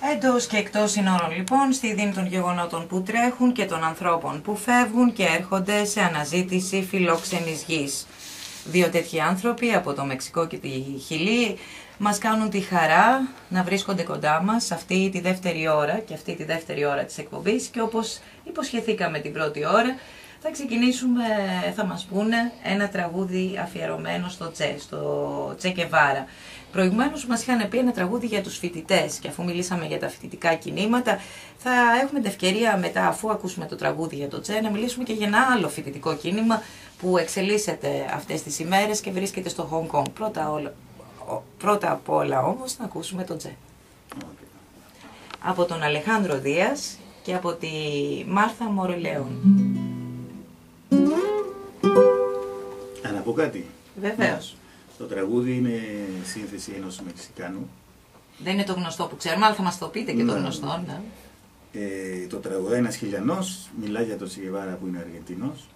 Εντός και εκτός συνόρων λοιπόν, στη δίνη των γεγονότων που τρέχουν και των ανθρώπων που φεύγουν και έρχονται σε αναζήτηση φιλόξενης γης. Δύο τέτοιοι άνθρωποι από το Μεξικό και τη Χιλή μας κάνουν τη χαρά να βρίσκονται κοντά μας αυτή τη δεύτερη ώρα και αυτή τη δεύτερη ώρα της εκπομπής και όπως υποσχεθήκαμε την πρώτη ώρα θα ξεκινήσουμε, θα μας πούνε ένα τραγούδι αφιερωμένο στο Τσε, στο Τσε Κεβάρα. Προηγουμένως μας είχαν πει ένα τραγούδι για τους φοιτητές και αφού μιλήσαμε για τα φοιτητικά κινήματα θα έχουμε την ευκαιρία μετά αφού ακούσουμε το τραγούδι για το Τσε να μιλήσουμε και για ένα άλλο φοιτητικό κίνημα που εξελίσσεται αυτές τις ημέρες και βρίσκεται στο Hong Kong. Πρώτα, όλα, πρώτα απ' όλα όμως να ακούσουμε το Τσε. Από τον Αλεχάνδρο Δίας και από τη Μάρθα Μορελέων. Να πω κάτι. Βεβαίως. Το τραγούδι είναι σύνθεση ενός Μεξικάνου. Δεν είναι το γνωστό που ξέρουμε, αλλά θα μας το πείτε και το Ναι. γνωστό. Ναι. Ε, το τραγουδάει ένας χιλιανός, μιλάει για τον Σιγεβάρα που είναι Αργεντινός,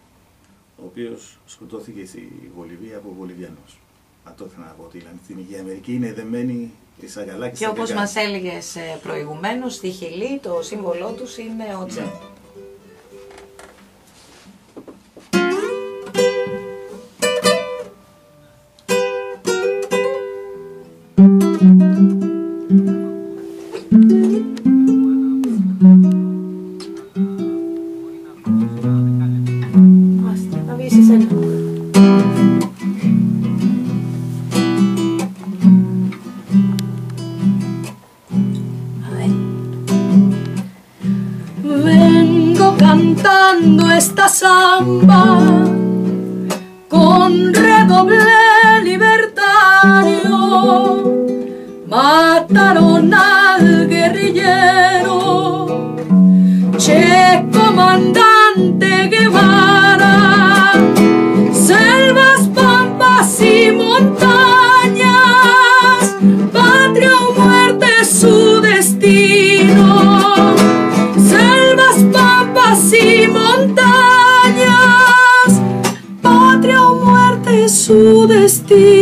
ο οποίος σκοτώθηκε στη Βολιβία από Βολιβιανός. Αυτό ήθελα να πω ότι δηλαδή, στην Υγεία Αμερική είναι δεμένη της αγαλάκης Και όπως μας έλεγες ε, προηγουμένως, στη Χιλή το σύμβολό τους είναι ο Τσε. Basta, Mataron al guerrillero, che comandante Guevara, selvas, pampas y montañas, patria o muerte su destino. Selvas, pampas y montañas, patria o muerte su destino.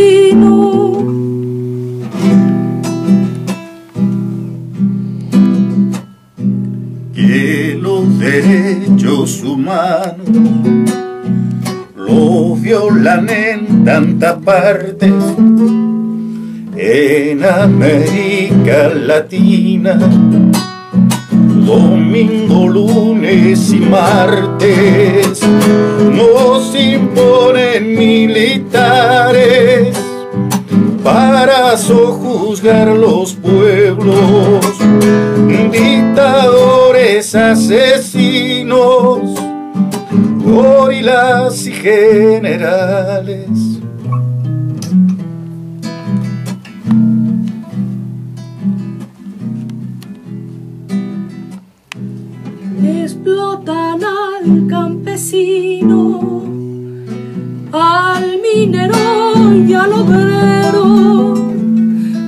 Derechos lo violan en tantas partes. En América Latina domingo, lunes y martes nos imponen militares para sojuzgar los pueblos, dictadores asesinos, gorilas y generales. explotan al campesino, al minero y al obrero.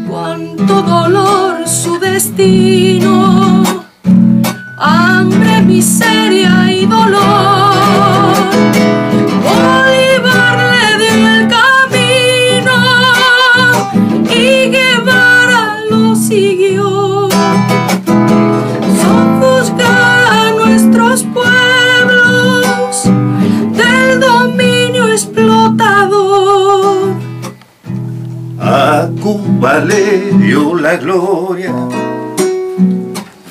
Cuánto dolor su destino, dolor. Bolívar le dio el camino y Guevara lo siguió sojuzgar a nuestros pueblos del dominio explotador. A Cuba le dio la gloria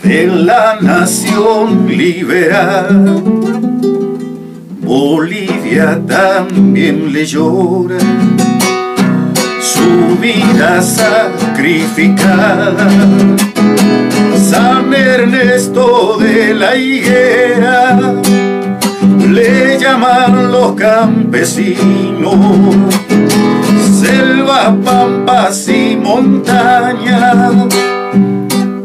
de la nación liberal. Bolivia también le llora su vida sacrificada. San Ernesto de la Higuera le llaman los campesinos selva, pampas y montañas,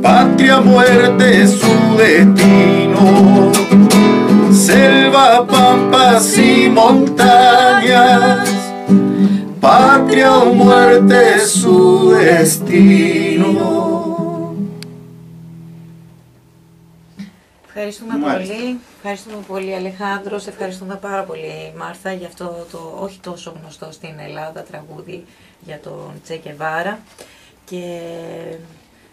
patria, muerte es su destino. Selva, pampas y montañas, patria o muerte es su destino. Ευχαριστούμε Μάλιστα. πολύ. Ευχαριστούμε πολύ Αλεχάνδρο. Σε ευχαριστούμε πάρα πολύ Μάρθα για αυτό το όχι τόσο γνωστό στην Ελλάδα τραγούδι για τον Τσεκεβάρα. Και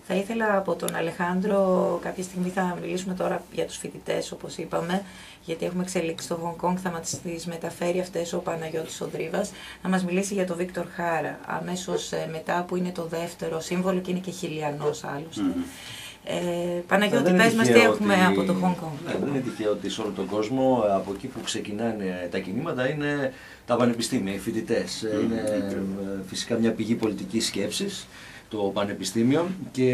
Θα ήθελα από τον Αλεχάνδρο, κάποια στιγμή θα μιλήσουμε τώρα για τους φοιτητές όπως είπαμε, γιατί έχουμε εξελίξει στο Hong Kong, θα μας τις μεταφέρει αυτές ο Παναγιώτης Οντρίβας, να μας μιλήσει για τον Βίκτορ Χάρα, αμέσως ε, μετά που είναι το δεύτερο σύμβολο και είναι και χιλιανός άλλωστε. Ε, Παναγιώτη, Δεν είναι πες μας τι τυχαίο έχουμε ότι- από το Hong Kong. Ναι, δεν είναι τυχαίο ότι σε όλο τον κόσμο, από εκεί που ξεκινάνε τα κινήματα, είναι τα πανεπιστήμια, οι φοιτητές. Είναι ε, φυσικά μια πηγή πολιτικής σκέψης το πανεπιστήμιο και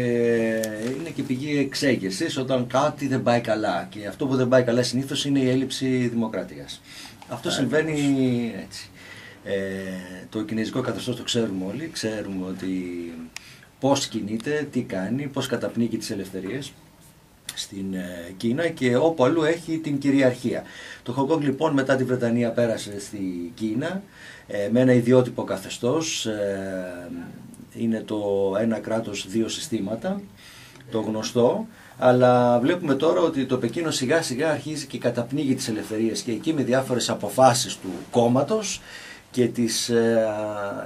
είναι και πηγή εξέγερσης όταν κάτι δεν πάει καλά. Και αυτό που δεν πάει καλά συνήθως είναι η έλλειψη δημοκρατίας. Αυτό συμβαίνει έτσι. Ε, το κινέζικο καθεστώς το ξέρουμε όλοι, ξέρουμε ότι πώς κινείται, τι κάνει, πώς καταπνίγει τις ελευθερίες στην ε, Κίνα και όπου αλλού έχει την κυριαρχία. Το Χονγκ Κονγκ λοιπόν μετά τη Βρετανία πέρασε στη Κίνα ε, με ένα ιδιότυπο καθεστώς. Ε, είναι το ένα κράτος δύο συστήματα, το γνωστό. Αλλά βλέπουμε τώρα ότι το Πεκίνο σιγά σιγά αρχίζει και καταπνίγει τις ελευθερίες και εκεί με διάφορες αποφάσεις του κόμματος και της ε,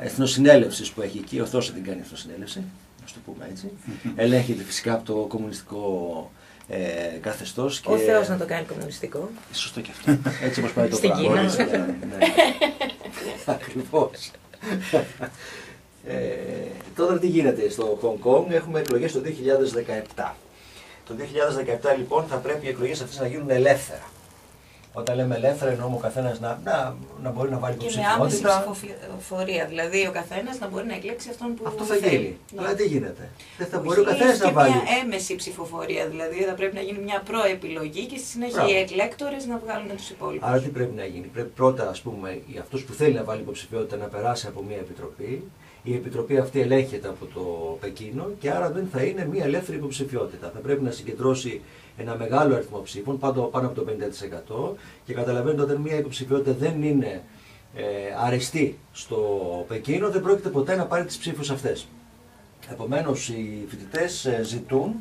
εθνοσυνέλευσης που έχει εκεί, ωστόσο δεν κάνει εθνοσυνέλευση, να το πούμε έτσι. Ελέγχεται φυσικά από το κομμουνιστικό ε, καθεστώς. Ο Θεός να το κάνει κομμουνιστικό. Σωστό και αυτό. Έτσι όπως πάει το Στην πράγμα. Κίνα. Μπορείς, ναι, ναι. Ακριβώς. Ε, τώρα τι γίνεται στο Hong Kong, έχουμε εκλογές το 2017. Το 2017 λοιπόν θα πρέπει οι εκλογές αυτές να γίνουν ελεύθερα. Όταν λέμε ελεύθερα εννοούμε ο καθένας να, να, να μπορεί να βάλει Και με άμεση υποψηφιότητα. ψηφοφορία. Δηλαδή ο καθένας να μπορεί να εκλέξει αυτόν που Αυτό θα θέλει. γίνει. Ναι. Αλλά τι γίνεται; Δεν θα Όχι, μπορεί ο καθένας έχει να και βάλει. μια έμεση ψηφοφορία. Δηλαδή θα πρέπει να γίνει μια προεπιλογή και στη συνέχεια Μπράβο. οι εκλέκτορες να βγάλουν τους υπόλοιπους. Άρα τι πρέπει να γίνει; Πρέπει πρώτα, ας πούμε, αυτό που θέλει να βάλει υποψηφιότητα να περάσει από μια επιτροπή. Η επιτροπή αυτή ελέγχεται από το Πεκίνο και άρα δεν θα είναι μια ελεύθερη υποψηφιότητα. Θα πρέπει να συγκεντρώσει ένα μεγάλο αριθμό ψήφων, πάνω, πάνω από το 50%. Και καταλαβαίνετε όταν μια υποψηφιότητα δεν είναι ε, αρεστή στο Πεκίνο, δεν πρόκειται ποτέ να πάρει τις ψήφους αυτές. Επομένως οι φοιτητές ε, ζητούν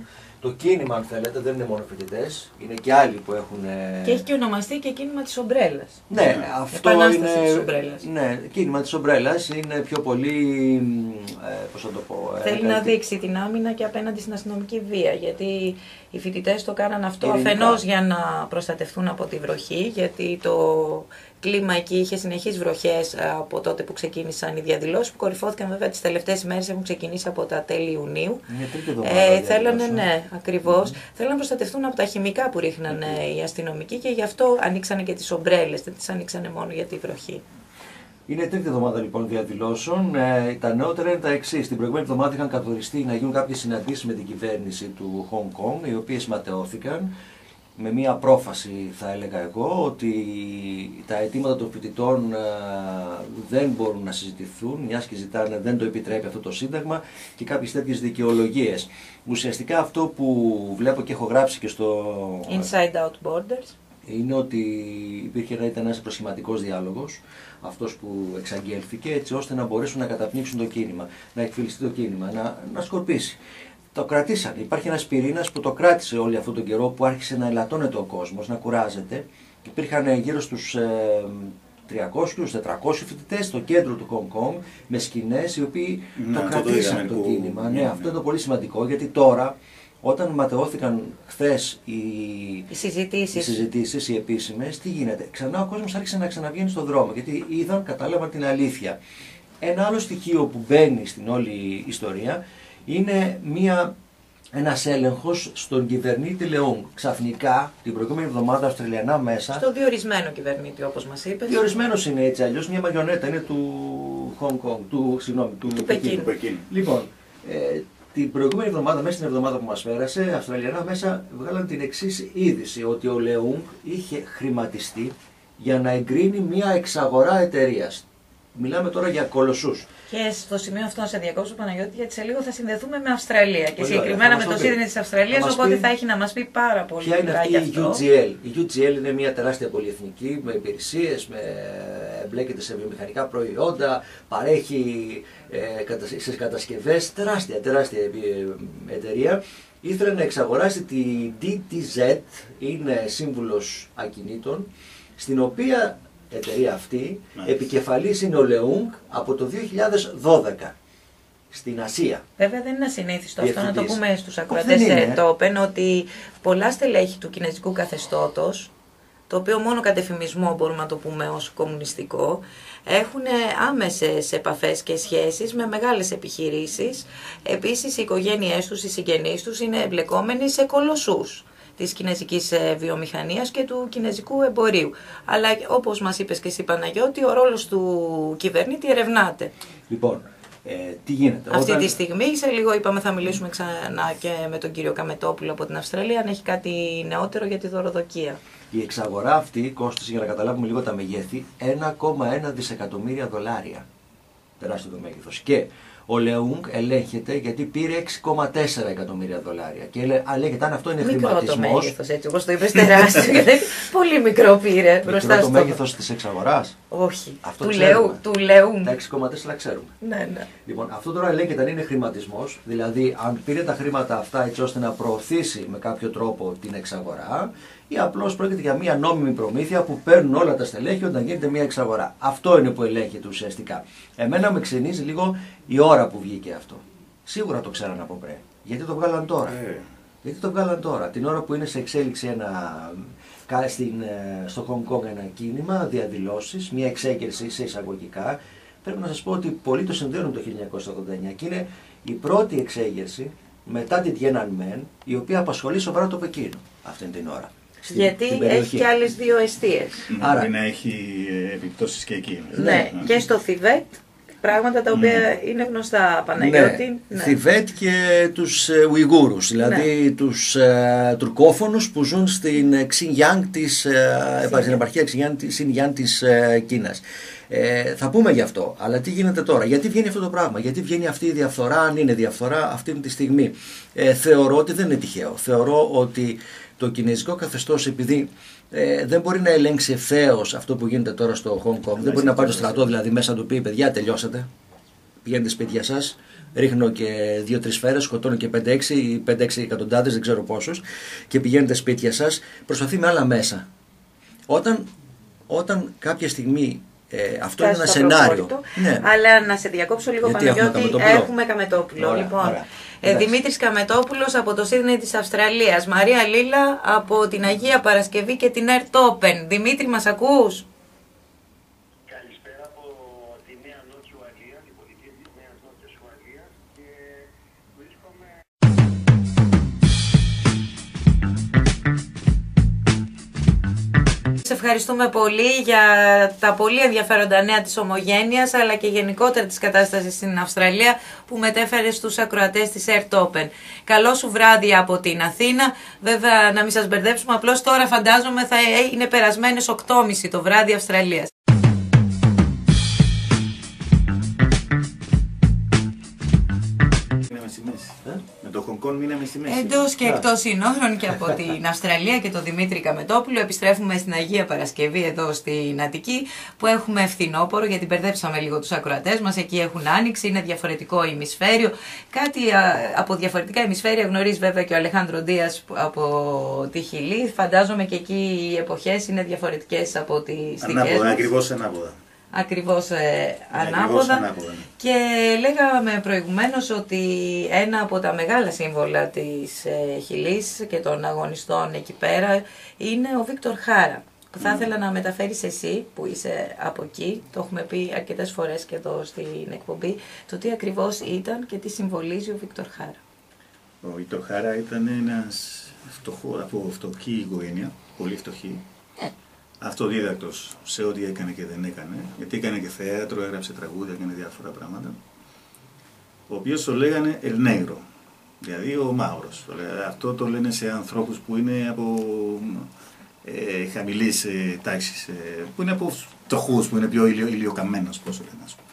το κίνημα, αν θέλετε, δεν είναι μόνο φοιτητές, είναι και άλλοι που έχουν. ε, Και έχει και ονομαστεί και κίνημα της ομπρέλας. ναι, αυτό Επανάσταση είναι. της ομπρέλας. Ναι, κίνημα της ομπρέλας είναι πιο πολύ. Ε, Πώς θα το πω. ε, Θέλει να κάτι- δείξει την άμυνα και απέναντι στην αστυνομική βία. Γιατί οι φοιτητές το κάναν αυτό Ειρηνικά. αφενός για να προστατευτούν από τη βροχή, γιατί το κλίμα εκεί είχε συνεχείς βροχές από τότε που ξεκίνησαν οι διαδηλώσεις, που κορυφώθηκαν βέβαια τις τελευταίες ημέρε, έχουν ξεκινήσει από τα τέλη Ιουνίου. Είναι τρίτη εβδομάδα Ε, διαδηλώσεων. θέλανε, ναι, ακριβώς. Θέλανε να προστατευτούν από τα χημικά που ρίχνανε οι αστυνομικοί και γι' αυτό ανοίξανε και τις ομπρέλες. Δεν τις ανοίξανε μόνο για τη βροχή. Είναι τρίτη εβδομάδα λοιπόν διαδηλώσεων. Ε, τα νεότερα είναι τα εξής. Την προηγούμενη εβδομάδα είχαν καθοριστεί να γίνουν κάποιες συναντήσεις με την κυβέρνηση του Hong Kong, οι οποίες ματαιώθηκαν με μία πρόφαση, θα έλεγα εγώ, ότι τα αιτήματα των φοιτητών ε, δεν μπορούν να συζητηθούν, μιας και ζητάνε, δεν το επιτρέπει αυτό το Σύνταγμα και κάποιες τέτοιες δικαιολογίες. Ουσιαστικά αυτό που βλέπω και έχω γράψει και στο Inside out borders. είναι ότι υπήρχε να ήταν ένας προσχηματικός διάλογος, αυτός που εξαγγέλθηκε, έτσι ώστε να μπορέσουν να καταπνίξουν το κίνημα, να εκφυλιστεί το κίνημα, να, να σκορπίσει. Το κρατήσανε. Υπάρχει ένας πυρήνας που το κράτησε όλη αυτόν τον καιρό, που άρχισε να ελαττώνεται ο κόσμος, να κουράζεται. Υπήρχαν γύρω στους ε, 300-400 φοιτητές στο κέντρο του Hong Kong με σκηνές οι οποίοι Ναι, το αυτό το κρατήσαν είδαμε το που- κίνημα. Ναι, ναι, αυτό ναι. είναι το πολύ σημαντικό γιατί τώρα όταν ματαιώθηκαν χθες οι, Οι συζητήσεις. οι συζητήσεις, οι επίσημες, τι γίνεται; Ξανά ο κόσμος άρχισε να ξαναβγαίνει στον δρόμο γιατί είδαν, κατάλαβαν την αλήθεια. Ένα άλλο στοιχείο που μπαίνει στην όλη ιστορία είναι μία, ένας έλεγχος στον κυβερνήτη Λεόν. Ξαφνικά, την προηγούμενη εβδομάδα, Αυστραλιανά μέσα, Στο διορισμένο κυβερνήτη, όπως μας είπες. διορισμένος είναι έτσι αλλιώς, μια μαγιονέτα είναι του Hong Kong, του, συγγνώμη, του, Του Πεκίνου. Του Πεκίνου. Λοιπόν, ε, την προηγούμενη εβδομάδα, μέσα στην εβδομάδα που μας πέρασε, Αυστραλιανά μέσα βγάλαν την εξής είδηση, ότι ο Λεούγκ είχε χρηματιστεί για να εγκρίνει μια εξαγορά εταιρείας. Μιλάμε τώρα για κολοσσούς. Και στο σημείο αυτό σε διακόψω Παναγιώτη, γιατί σε λίγο θα συνδεθούμε με Αυστραλία. Και Πολύ συγκεκριμένα ωραία, με θα το μας το πει. Σίδνεϊ της Αυστραλίας, Θα μας οπότε πει θα έχει να μας πει πάρα πολύ Ποια είναι λίγα αυτή γι' η αυτό. UGL. Η UGL είναι μια τεράστια πολυεθνική με υπηρεσίες, με... εμπλέκεται σε βιομηχανικά προϊόντα, παρέχει ε, κατα... σε κατασκευές. Τεράστια, τεράστια ε, εταιρεία. Ήθελε να εξαγοράσει τη DTZ, είναι σύμβουλος ακινήτων, στην οποία εταιρεία αυτή Μάλιστα. επικεφαλής είναι ο Λεούγκ από το 2012. στην Ασία. Βέβαια δεν είναι ασυνήθιστο αυτό να το Διευθυντής. πούμε στους Όχι, ακροατές δεν είναι. ε, το Open ότι πολλά στελέχη του κινέζικου καθεστώτος το οποίο μόνο κατ' εφημισμό μπορούμε να το πούμε ως κομμουνιστικό, έχουν άμεσες επαφές και σχέσεις με μεγάλες επιχειρήσεις. Επίσης, οι οικογένειές τους, οι συγγενείς τους είναι εμπλεκόμενοι σε κολοσσούς της κινέζικης ε, βιομηχανίας και του κινέζικου εμπορίου. Αλλά όπως μας είπες και εσύ Παναγιώτη, ο ρόλος του κυβερνήτη ερευνάται. Λοιπόν, ε, τι γίνεται; Αυτή Όταν- τη στιγμή, σε λίγο είπαμε θα μιλήσουμε ξανά και με τον κύριο Καμετόπουλο από την Αυστραλία, αν έχει κάτι νεότερο για τη δωροδοκία. Η εξαγορά αυτή κόστησε, για να καταλάβουμε λίγο τα μεγέθη, 1,1 δισεκατομμύρια δολάρια. Τεράστιο το μέγεθος. Και ο Λεούγκ ελέγχεται γιατί πήρε 6,4 εκατομμύρια δολάρια. Και λέ- α, λέγεται αν αυτό είναι Μικρό το χρηματισμός. μέγεθος, έτσι όπως το είπες, τεράστιο. γιατί πολύ μικρό πήρε μπροστά Μικρό το στο. μέγεθος της εξαγοράς. Όχι. Αυτό του ξέρουμε. λέω, του λέω. Τα 6,4 ξέρουμε. Ναι, ναι. Λοιπόν, αυτό τώρα ελέγχεται αν είναι χρηματισμός, δηλαδή αν πήρε τα χρήματα αυτά έτσι ώστε να προωθήσει με κάποιο τρόπο την εξαγορά, ή απλώς πρόκειται για μια νόμιμη προμήθεια που παίρνουν όλα τα στελέχη όταν γίνεται μια εξαγορά. Αυτό είναι που ελέγχεται ουσιαστικά. Εμένα με ξενίζει λίγο η ώρα που βγήκε αυτό. Σίγουρα το ξέραν από πριν. Γιατί το βγάλαν τώρα. Ε, Γιατί το βγάλαν τώρα, την ώρα που είναι σε εξέλιξη ένα, κα- στην, ε, στο Hong Kong ένα κίνημα, διαδηλώσεις, μια εξέγερση σε εισαγωγικά. Πρέπει να σας πω ότι πολλοί το συνδέουν το 1989 και είναι η πρώτη εξέγερση μετά την Tiananmen η οποία απασχολεί σοβαρά το Πεκίνο αυτήν την ώρα. στην- Γιατί στην έχει περιοχή. και άλλες δύο αιστείες. Άρα- Μπορεί να έχει ε, επιπτώσεις και εκεί. Ναι, και στο Θιβέτ, πράγματα τα οποία είναι γνωστά, Παναγιώτη. Ναι, Θιβέτ και τους ε, Ουιγούρους, δηλαδή τους ε, τουρκόφωνους που ζουν στην ε, Xinjiang της, ε, Xinjiang. στην επαρχία Xinjiang, της- Xinjiang της ε, Κίνας. Ε, θα πούμε γι' αυτό, αλλά τι γίνεται τώρα, γιατί βγαίνει αυτό το πράγμα, γιατί βγαίνει αυτή η διαφθορά, αν είναι διαφθορά αυτή τη στιγμή. Ε, θεωρώ ότι δεν είναι τυχαίο. Θεωρώ ότι το κινέζικο καθεστώς επειδή ε, δεν μπορεί να ελέγξει ευθέως αυτό που γίνεται τώρα στο Hong Kong, δεν μπορεί να πάρει το στρατό δηλαδή μέσα να του πει παιδιά τελειώσατε, πηγαίνετε σπίτια σας. Ρίχνω και δύο-τρεις σφαίρες, σκοτώνω και 5-6 ή 5-6 εκατοντάδες, δεν ξέρω πόσους, και πηγαίνετε σπίτια σας. Προσπαθεί με άλλα μέσα. Όταν, όταν κάποια στιγμή ε, αυτό είναι ένα σενάριο. Ναι. Αλλά να σε διακόψω λίγο, Γιατί έχουμε Παναγιώτη. Καμετόπουλο; Έχουμε Καμετόπουλο. Ωραία, λοιπόν, ωραία. ε, Εντάξει. Δημήτρης Καμετόπουλος από το Σίδνεϊ της Αυστραλίας. Μαρία Λίλα από την Αγία Παρασκευή και την Air Open. Δημήτρη, μας ακούς; Ευχαριστούμε πολύ για τα πολύ ενδιαφέροντα νέα της Ομογένειας αλλά και γενικότερα της κατάστασης στην Αυστραλία που μετέφερε στους ακροατές της Air Open. Καλό σου βράδυ από την Αθήνα. Βέβαια να μην σας μπερδέψουμε, απλώς τώρα φαντάζομαι θα είναι περασμένες 8.30 το βράδυ Αυστραλίας. Στη μέση. Ε; Με το Hong Kong μείναμε στη μέση. Εντός και Ναι. εκτός συνόρων και από την Αυστραλία και τον Δημήτρη Καμετόπουλο, επιστρέφουμε στην Αγία Παρασκευή εδώ στην Αττική, που έχουμε φθινόπωρο, γιατί μπερδέψαμε λίγο τους ακροατές μας. Εκεί έχουν άνοιξη, είναι διαφορετικό ημισφαίριο. Κάτι α, από διαφορετικά ημισφαίρια γνωρίζει βέβαια και ο Αλεχάνδρο Ντία από τη Χιλή. Φαντάζομαι και εκεί οι εποχές είναι διαφορετικές από τις δικές Ανάποδα, μας. ακριβώς ανάποδα. Ακριβώς ε, Ακριβώς ανάποδα. ανάποδα, ναι. Και λέγαμε προηγουμένως ότι ένα από τα μεγάλα σύμβολα της ε, Χιλής και των αγωνιστών εκεί πέρα είναι ο Βίκτορ Χάρα. Που θα ήθελα να μεταφέρεις εσύ που είσαι από εκεί, το έχουμε πει αρκετές φορές και εδώ στην εκπομπή, το τι ακριβώς ήταν και τι συμβολίζει ο Βίκτορ Χάρα. Ο Βίκτορ Χάρα ήταν ένας φτωχό, από φτωχή οικογένεια, πολύ φτωχή. Αυτοδίδακτος σε ό,τι έκανε και δεν έκανε, γιατί έκανε και θέατρο, έγραψε τραγούδια, έκανε διάφορα πράγματα. Ο οποίος το λέγανε El Negro, δηλαδή ο Μαύρος. Το λέ- Αυτό το λένε σε ανθρώπους που είναι από ε, χαμηλής ε, τάξης, ε, που είναι από φτωχούς, που είναι πιο ηλιο, ηλιοκαμένος, πώς το λένε. ας πούμε.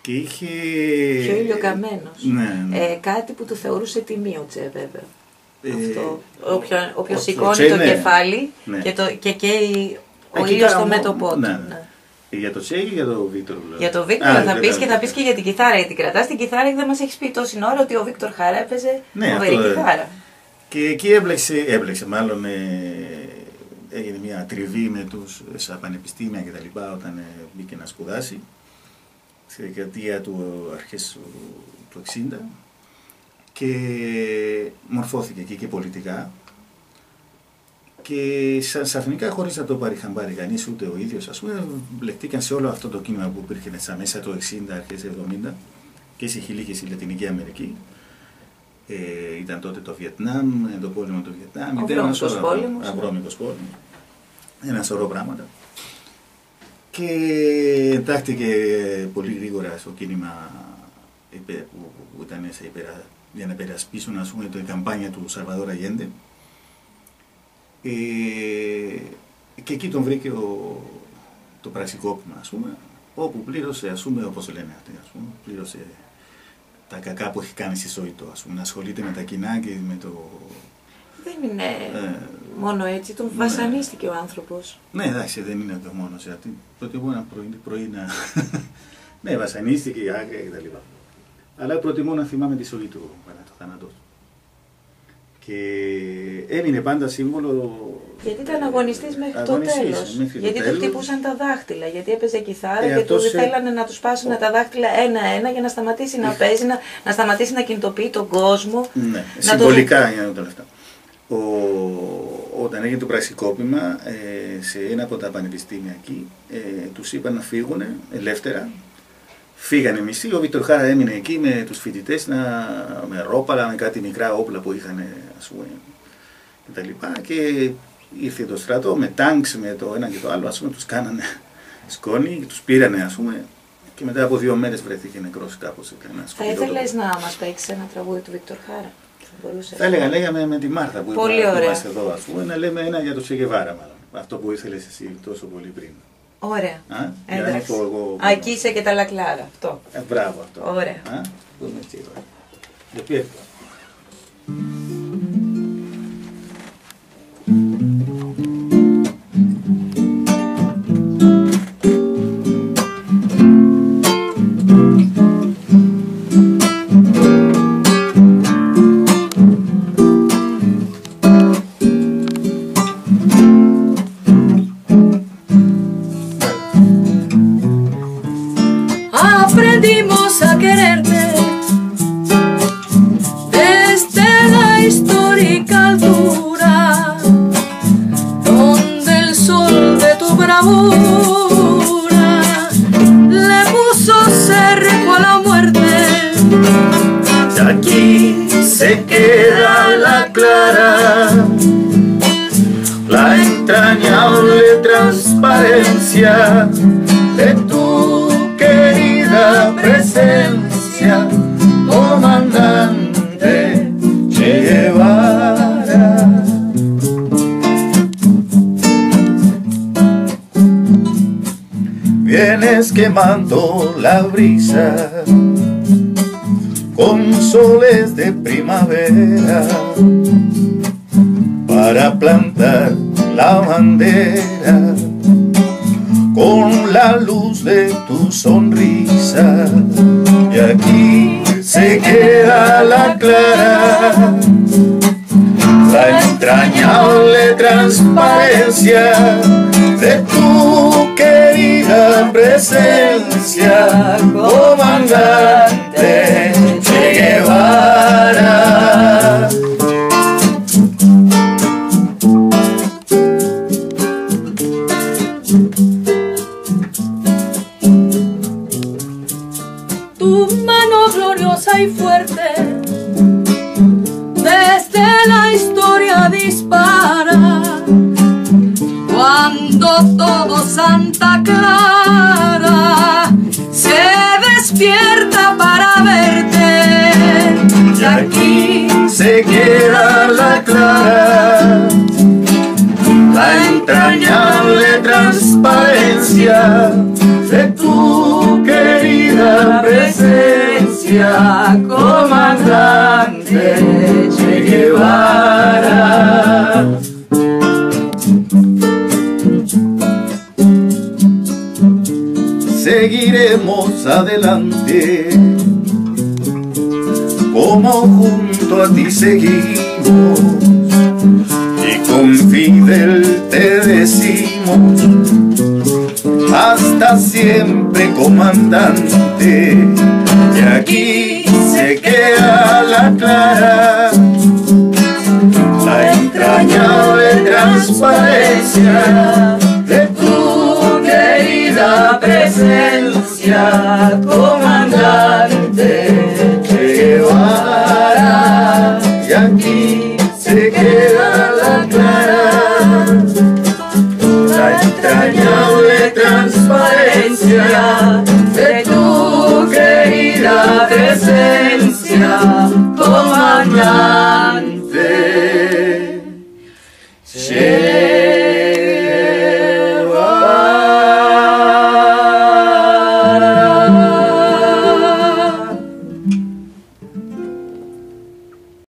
Και είχε... Πιο ηλιοκαμένος. Ναι, ναι. Ε, κάτι που του θεωρούσε τιμή ο Τσε βέβαια. Ε, Αυτό. Όποιο, ο- όποιος ο σηκώνει Τσε, το ναι. κεφάλι Ναι. και, το, και καίει ο Εκεί ήλιος στο κάνω- μέτωπό του. ναι, ναι. ναι. Για το Τσέ ή για το Βίκτορ δηλαδή; Για τον Βίκτορ Α, θα δεν πεις και πειράζει. θα πεις και για την κιθάρα. Γιατί κρατάς την κιθάρα και δεν μας έχεις πει τόση ώρα ότι ο Βίκτορ Χαρά έπαιζε Ναι, φοβερή αυτό, ε. κιθάρα. Και εκεί έμπλεξε, έμπλεξε μάλλον ε, έγινε μια τριβή με τους στα πανεπιστήμια και τα λοιπά όταν ε, μπήκε να σπουδάσει. Στη δεκαετία του αρχές του- το 60 και μορφώθηκε εκεί και πολιτικά και σα- ξαφνικά χωρίς να το πάρει χαμπάρι κανείς, ούτε ο ίδιος, ας πούμε, μπλεχτήκαν σε όλο αυτό το κίνημα που υπήρχε στα μέσα το 60, αρχές 70 και στη Χιλή και στη Λατινική Αμερική. Ε, ήταν τότε το Βιετνάμ, ε, το πόλεμο του Βιετνάμ, Ο ήταν ένα βρώμικος σωρό- πόλεμος, α, ναι. βρώμικος πόλεμος. Ένα σωρό πράγματα. Και εντάχθηκε πολύ γρήγορα στο κίνημα υπε- που, που ήταν σε υπερα, για να περασπίσουν ας πούμε, την καμπάνια του Σαλβαδόρα Γέντε. Ε, και εκεί τον βρήκε ο, το πραξικόπημα, ας πούμε, όπου πλήρωσε, ας πούμε, όπως λένε αυτοί, ας πούμε, πλήρωσε τα κακά που έχει κάνει στη ζωή του, ας πούμε, να ασχολείται με τα κοινά και με το... Δεν είναι Ε, μόνο έτσι, τον ναι. βασανίστηκε ο άνθρωπος. Ναι, εντάξει, δεν είναι το μόνος σε αυτή. Προτιμώ ένα πρωί, πρωί να. ναι, βασανίστηκε η άγρια κτλ. Αλλά προτιμώ να θυμάμαι τη ζωή του παρά το θάνατό του. Και έμεινε πάντα σύμβολο. Γιατί ήταν αγωνιστής μέχρι το Αγωνιστής, τέλος. μέχρι το γιατί του τέλος. χτυπούσαν τα δάχτυλα, γιατί έπαιζε κιθάρα Ε, και τους αυτός, ε, θέλανε να τους σπάσουν τα δάχτυλα ένα-ένα για να σταματήσει να παίζει, να, να σταματήσει να κινητοποιεί τον κόσμο. Ναι, το συμβολικά για να το λεφτά. Ο, όταν έγινε το πραξικόπημα, ε, σε ένα από τα πανεπιστήμια εκεί, ε, τους είπαν να φύγουν ελεύθερα. Φύγανε μισοί, ο Βίκτορ Χάρα έμεινε εκεί με τους φοιτητές, να, με ρόπαλα, με κάτι μικρά όπλα που είχαν, ας πούμε, και τα λοιπά. Και ήρθε το στρατό με τάγκς, με το ένα και το άλλο, ας πούμε, τους κάνανε σκόνη, τους πήρανε, ας πούμε, και μετά από δύο μέρες βρέθηκε νεκρός κάπως. σε ένα Θα σκοτεινό ήθελες τόπο. να μας παίξεις ένα τραγούδι του Βίκτορ Χάρα; Θα μπορούσες. Θα έλεγα, λέγαμε με τη Μάρθα που Πολύ είπα- που ωραία. είμαστε εδώ, ας πούμε, να λέμε ένα για το Σεγεβάρα, μάλλον. Αυτό που ήθελες εσύ τόσο πολύ πριν. Ωραία. Α, για να Εντάξει. πω εγώ- Ακίσε και τα λακλάρα. Αυτό. Ε, μπράβο αυτό. Ωραία. Α, δούμε έτσι, ωραία. La brisa con soles de primavera para plantar la bandera con la luz de tu sonrisa. Y aquí se queda la clara la entrañable transparencia de tu querida presencia, comandante comandante Che Guevara. Seguiremos adelante como junto a ti seguimos y con Fidel te decimos siempre comandante. Y aquí se queda la clara, la entrañable transparencia de tu querida presencia,